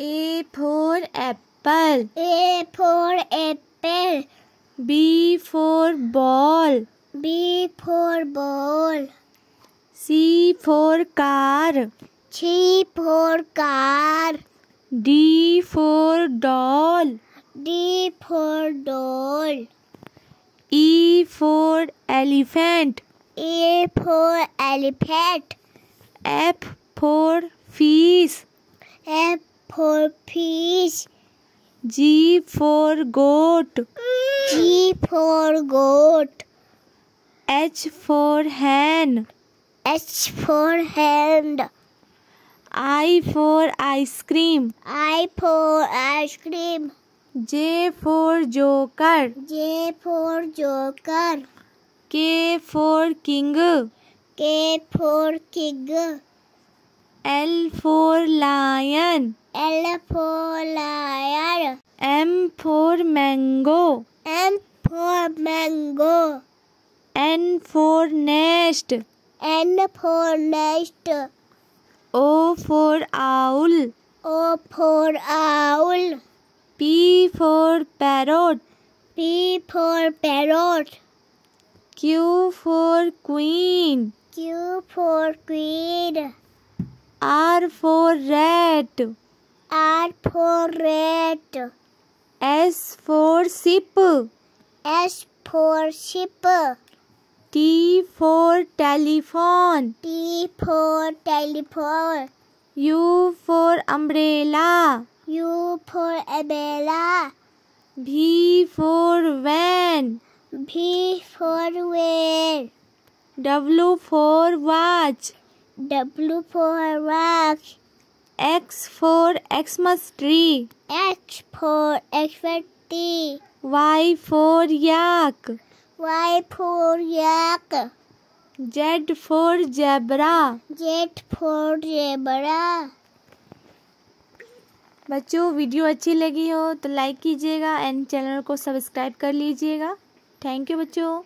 A for apple. A for apple. B for ball. B for ball. C for car. C for car. D for doll. D for doll. E for elephant. E for elephant. F for fish. F for fish. G for goat. G for goat. H for hen. H for hand. I for ice cream. I for ice cream. J for joker. J for joker. K for king. K for king. L for lion. L for lion. M for mango. M for mango. N for nest. N for nest. O for owl. O for owl. P for parrot. P for parrot. Q for queen. Q for queen. R for rat. R for rat. S for ship. S for ship. T for telephone. T for telephone. U for umbrella. U for umbrella. V for van. V for whale. W for watch. W for watch. X for Xmas tree. X for Xfinity. Y for yak. Y for yak. Z for zebra. Z for zebra. बच्चों video अच्छी लगी हो तो like कीजिएगा and channel को subscribe कर लीजिएगा thank you बच्चों